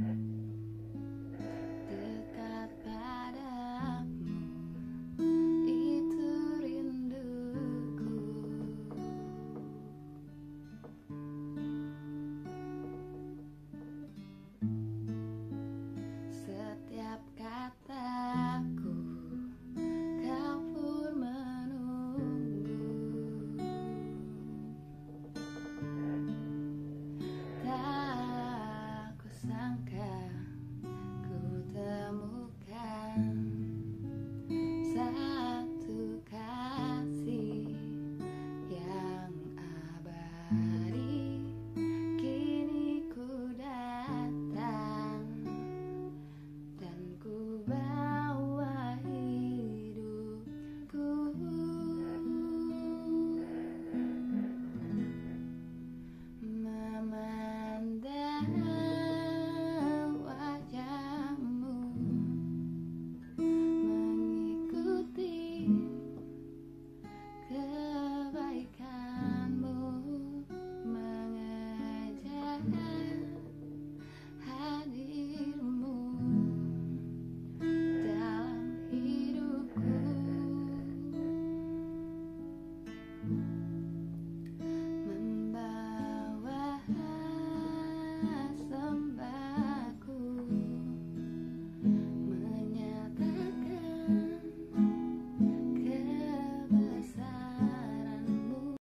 Mm-hmm. Bisakah ku temukan satu kasih yang abadi Kini ku datang dan ku balik heaven.